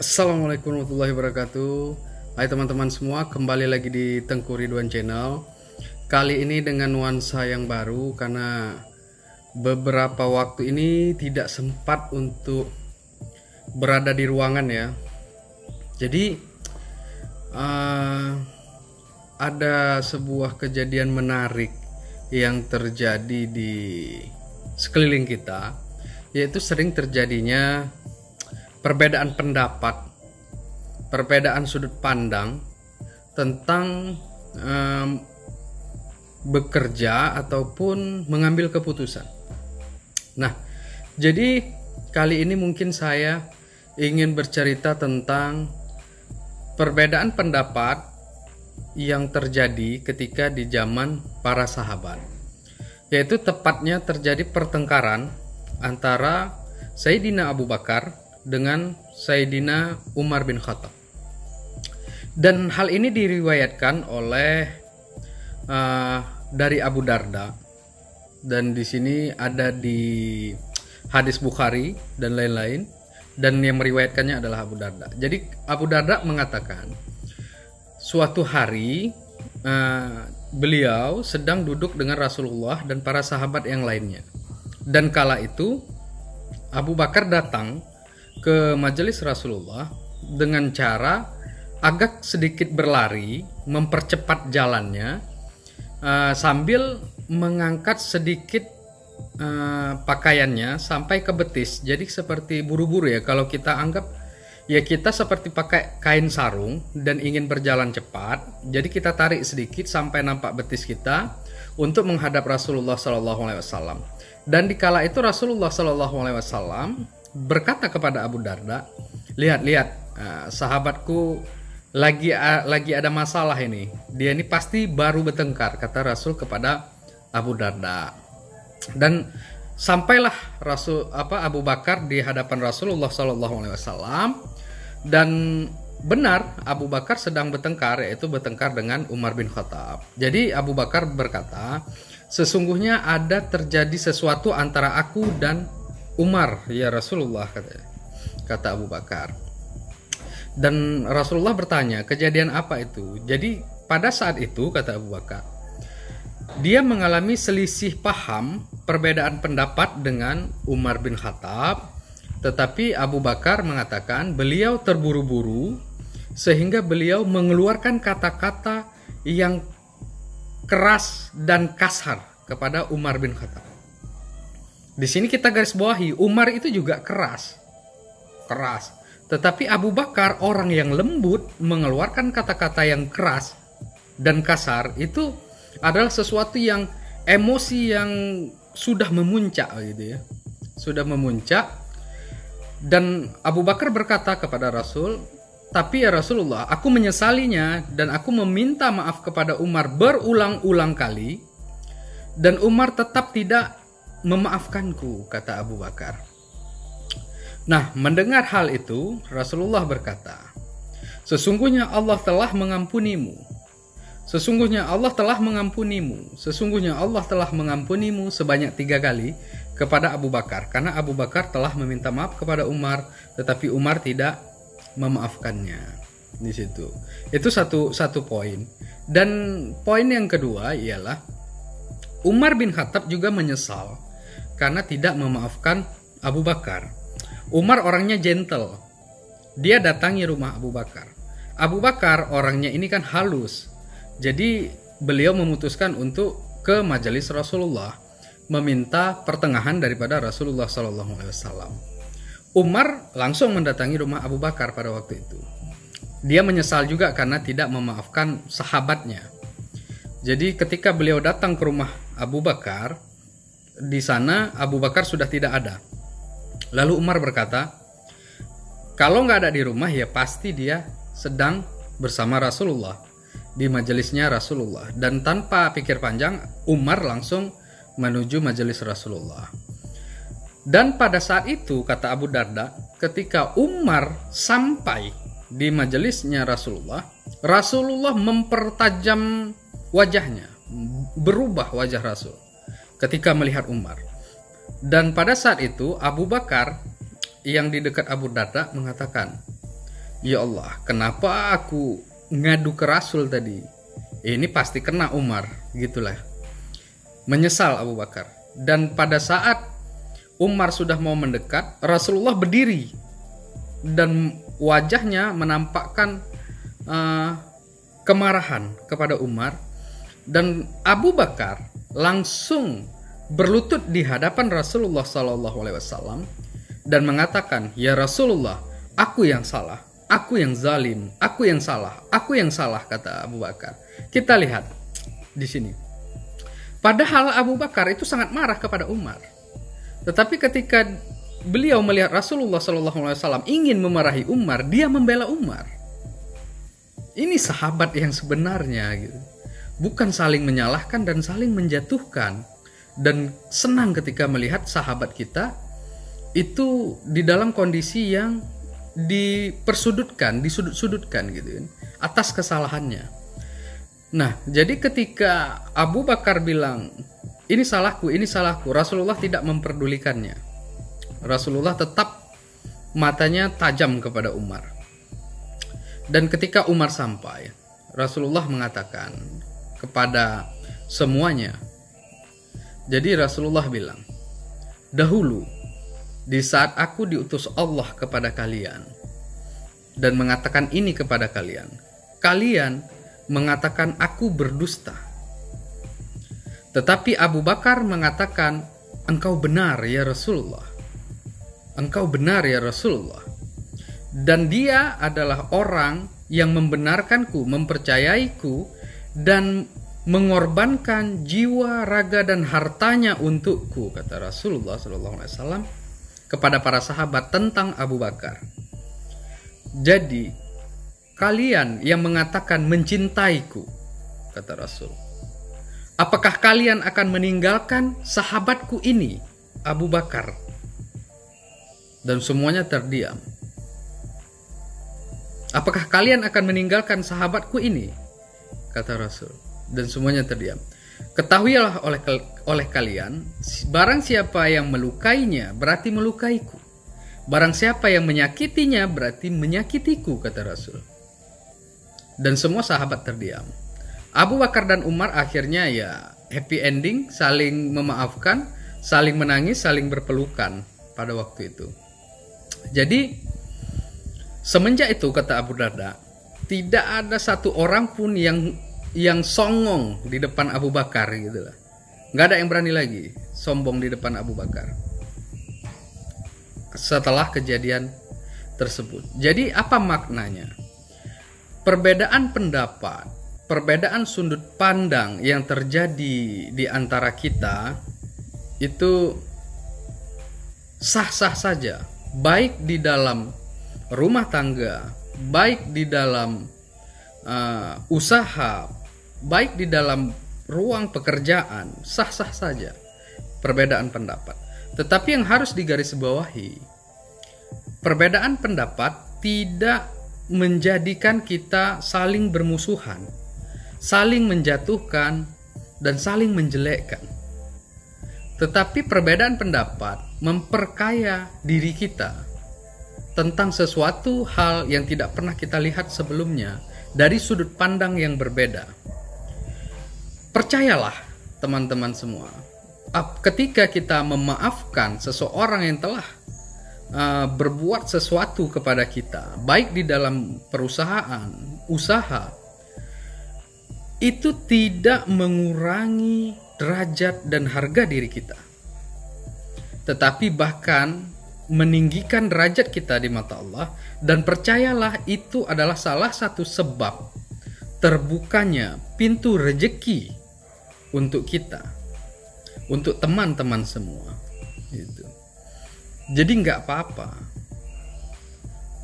Assalamualaikum warahmatullahi wabarakatuh. Hai teman-teman semua kembali lagi di Tengku Ridwan Channel. Kali ini dengan nuansa yang baru karena beberapa waktu ini tidak sempat untuk berada di ruangan ya. Jadi uh, ada sebuah kejadian menarik yang terjadi di sekeliling kita yaitu sering terjadinya perbedaan pendapat, perbedaan sudut pandang tentang um, bekerja ataupun mengambil keputusan. Nah, jadi kali ini mungkin saya ingin bercerita tentang perbedaan pendapat yang terjadi ketika di zaman para sahabat, yaitu tepatnya terjadi pertengkaran antara Sayyidina Abu Bakar dengan Sayyidina Umar bin Khattab. Dan hal ini diriwayatkan oleh uh, dari Abu Darda dan di sini ada di hadis Bukhari dan lain-lain dan yang meriwayatkannya adalah Abu Darda. Jadi Abu Darda mengatakan suatu hari uh, beliau sedang duduk dengan Rasulullah dan para sahabat yang lainnya. Dan kala itu Abu Bakar datang ke majelis Rasulullah dengan cara agak sedikit berlari, mempercepat jalannya uh, sambil mengangkat sedikit uh, pakaiannya sampai ke betis. Jadi seperti buru-buru ya kalau kita anggap ya kita seperti pakai kain sarung dan ingin berjalan cepat. Jadi kita tarik sedikit sampai nampak betis kita untuk menghadap Rasulullah Shallallahu Alaihi Wasallam. Dan dikala itu Rasulullah Wasallam berkata kepada Abu Darda, lihat lihat uh, sahabatku lagi uh, lagi ada masalah ini. Dia ini pasti baru bertengkar kata Rasul kepada Abu Darda. Dan sampailah Rasul apa Abu Bakar di hadapan Rasulullah Shallallahu Alaihi Wasallam dan benar Abu Bakar sedang bertengkar yaitu bertengkar dengan Umar bin Khattab. Jadi Abu Bakar berkata, sesungguhnya ada terjadi sesuatu antara aku dan Umar ya Rasulullah kata kata Abu Bakar. Dan Rasulullah bertanya kejadian apa itu? Jadi pada saat itu kata Abu Bakar dia mengalami selisih paham perbedaan pendapat dengan Umar bin Khattab tetapi Abu Bakar mengatakan beliau terburu-buru sehingga beliau mengeluarkan kata-kata yang keras dan kasar kepada Umar bin Khattab di sini kita garis bawahi, Umar itu juga keras. Keras. Tetapi Abu Bakar orang yang lembut mengeluarkan kata-kata yang keras dan kasar itu adalah sesuatu yang emosi yang sudah memuncak gitu ya. Sudah memuncak dan Abu Bakar berkata kepada Rasul, "Tapi ya Rasulullah, aku menyesalinya dan aku meminta maaf kepada Umar berulang-ulang kali." Dan Umar tetap tidak memaafkanku, kata Abu Bakar. Nah, mendengar hal itu, Rasulullah berkata, Sesungguhnya Allah telah mengampunimu. Sesungguhnya Allah telah mengampunimu. Sesungguhnya Allah telah mengampunimu sebanyak tiga kali kepada Abu Bakar. Karena Abu Bakar telah meminta maaf kepada Umar, tetapi Umar tidak memaafkannya. Di situ. Itu satu satu poin. Dan poin yang kedua ialah Umar bin Khattab juga menyesal karena tidak memaafkan Abu Bakar. Umar orangnya gentle. Dia datangi rumah Abu Bakar. Abu Bakar orangnya ini kan halus. Jadi beliau memutuskan untuk ke majelis Rasulullah meminta pertengahan daripada Rasulullah Shallallahu Alaihi Wasallam. Umar langsung mendatangi rumah Abu Bakar pada waktu itu. Dia menyesal juga karena tidak memaafkan sahabatnya. Jadi ketika beliau datang ke rumah Abu Bakar, di sana Abu Bakar sudah tidak ada. Lalu Umar berkata, kalau nggak ada di rumah ya pasti dia sedang bersama Rasulullah di majelisnya Rasulullah dan tanpa pikir panjang Umar langsung menuju majelis Rasulullah. Dan pada saat itu kata Abu Darda, ketika Umar sampai di majelisnya Rasulullah, Rasulullah mempertajam wajahnya, berubah wajah Rasul ketika melihat Umar. Dan pada saat itu Abu Bakar yang di dekat Abu Darda mengatakan, Ya Allah, kenapa aku ngadu ke Rasul tadi? Ini pasti kena Umar, gitulah. Menyesal Abu Bakar. Dan pada saat Umar sudah mau mendekat, Rasulullah berdiri dan wajahnya menampakkan uh, kemarahan kepada Umar dan Abu Bakar langsung berlutut di hadapan Rasulullah Sallallahu Alaihi Wasallam dan mengatakan, Ya Rasulullah, aku yang salah, aku yang zalim, aku yang salah, aku yang salah kata Abu Bakar. Kita lihat di sini. Padahal Abu Bakar itu sangat marah kepada Umar. Tetapi ketika beliau melihat Rasulullah SAW ingin memarahi Umar, dia membela Umar. Ini sahabat yang sebenarnya gitu. Bukan saling menyalahkan dan saling menjatuhkan. Dan senang ketika melihat sahabat kita itu di dalam kondisi yang dipersudutkan, disudut-sudutkan gitu kan, atas kesalahannya. Nah, jadi ketika Abu Bakar bilang, ini salahku, ini salahku, Rasulullah tidak memperdulikannya Rasulullah tetap matanya tajam kepada Umar. Dan ketika Umar sampai, Rasulullah mengatakan kepada semuanya. Jadi Rasulullah bilang, "Dahulu di saat aku diutus Allah kepada kalian dan mengatakan ini kepada kalian, kalian mengatakan aku berdusta." Tetapi Abu Bakar mengatakan, "Engkau benar ya Rasulullah." engkau benar ya Rasulullah. Dan dia adalah orang yang membenarkanku, mempercayaiku, dan mengorbankan jiwa, raga, dan hartanya untukku, kata Rasulullah SAW kepada para sahabat tentang Abu Bakar. Jadi, kalian yang mengatakan mencintaiku, kata Rasul, apakah kalian akan meninggalkan sahabatku ini, Abu Bakar, dan semuanya terdiam. Apakah kalian akan meninggalkan sahabatku ini? Kata Rasul. Dan semuanya terdiam. Ketahuilah oleh oleh kalian, barang siapa yang melukainya berarti melukaiku. Barang siapa yang menyakitinya berarti menyakitiku, kata Rasul. Dan semua sahabat terdiam. Abu Bakar dan Umar akhirnya ya happy ending, saling memaafkan, saling menangis, saling berpelukan pada waktu itu. Jadi semenjak itu kata Abu Darda, tidak ada satu orang pun yang yang songong di depan Abu Bakar gitu lah. Nggak ada yang berani lagi sombong di depan Abu Bakar. Setelah kejadian tersebut. Jadi apa maknanya? Perbedaan pendapat, perbedaan sudut pandang yang terjadi di antara kita itu sah-sah saja baik di dalam rumah tangga, baik di dalam uh, usaha, baik di dalam ruang pekerjaan, sah-sah saja perbedaan pendapat. Tetapi yang harus digarisbawahi, perbedaan pendapat tidak menjadikan kita saling bermusuhan, saling menjatuhkan, dan saling menjelekkan. Tetapi perbedaan pendapat memperkaya diri kita tentang sesuatu hal yang tidak pernah kita lihat sebelumnya dari sudut pandang yang berbeda. Percayalah, teman-teman semua, ketika kita memaafkan seseorang yang telah uh, berbuat sesuatu kepada kita, baik di dalam perusahaan, usaha, itu tidak mengurangi derajat dan harga diri kita. Tetapi bahkan meninggikan derajat kita di mata Allah dan percayalah itu adalah salah satu sebab terbukanya pintu rejeki untuk kita, untuk teman-teman semua. Gitu. Jadi nggak apa-apa.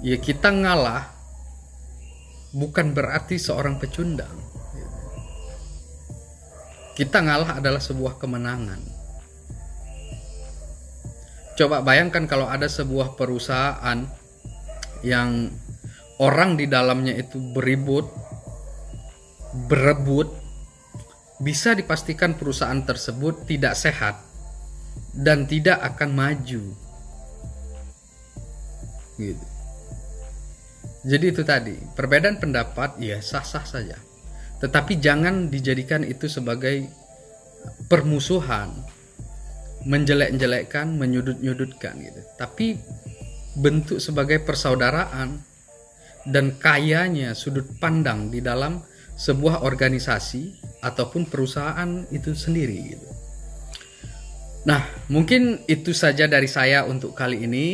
Ya kita ngalah bukan berarti seorang pecundang kita ngalah adalah sebuah kemenangan. Coba bayangkan kalau ada sebuah perusahaan yang orang di dalamnya itu beribut, berebut, bisa dipastikan perusahaan tersebut tidak sehat dan tidak akan maju. Gitu. Jadi itu tadi, perbedaan pendapat ya sah-sah saja. Tetapi jangan dijadikan itu sebagai permusuhan, menjelek-jelekkan, menyudut-nyudutkan gitu. Tapi bentuk sebagai persaudaraan dan kayanya sudut pandang di dalam sebuah organisasi ataupun perusahaan itu sendiri gitu. Nah, mungkin itu saja dari saya untuk kali ini.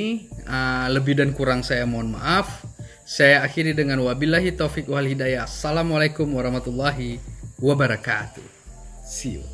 Uh, lebih dan kurang saya mohon maaf. Saya akhiri dengan wabillahi taufik wal hidayah. Assalamualaikum warahmatullahi wabarakatuh. See you.